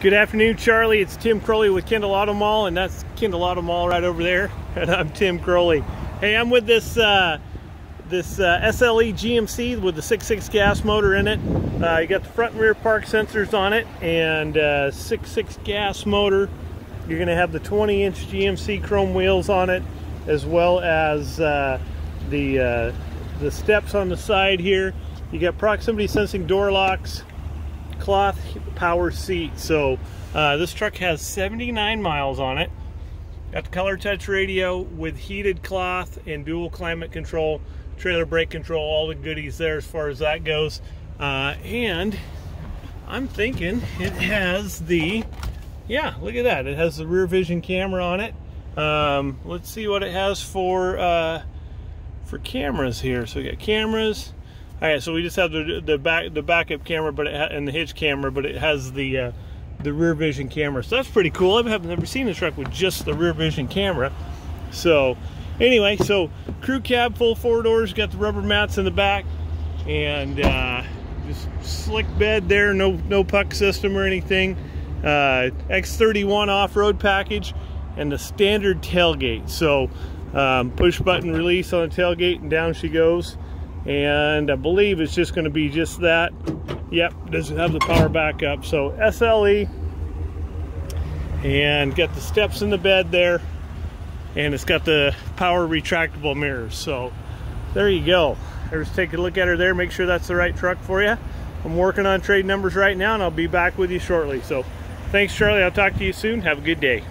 Good afternoon, Charlie. It's Tim Crowley with Kendall Auto Mall, and that's Kendall Auto Mall right over there. And I'm Tim Crowley. Hey, I'm with this uh, this uh, SLE GMC with the 6.6 gas motor in it. Uh, you got the front and rear park sensors on it, and 6.6 uh, gas motor. You're going to have the 20-inch GMC chrome wheels on it, as well as uh, the uh, the steps on the side here. You got proximity sensing door locks cloth power seat. So uh, this truck has 79 miles on it. Got the color touch radio with heated cloth and dual climate control, trailer brake control, all the goodies there as far as that goes. Uh, and I'm thinking it has the, yeah, look at that. It has the rear vision camera on it. Um, let's see what it has for uh, for cameras here. So we got cameras, all right, so we just have the the back the backup camera, but and the hitch camera, but it has the uh, the rear vision camera. So that's pretty cool. I've never seen a truck with just the rear vision camera. So anyway, so crew cab, full four doors, got the rubber mats in the back, and uh, just slick bed there. No no puck system or anything. Uh, X31 off-road package and the standard tailgate. So um, push button release on the tailgate and down she goes and I believe it's just going to be just that. Yep, doesn't have the power backup. So SLE, and got the steps in the bed there, and it's got the power retractable mirrors. So there you go. Let's take a look at her there, make sure that's the right truck for you. I'm working on trade numbers right now, and I'll be back with you shortly. So thanks, Charlie. I'll talk to you soon. Have a good day.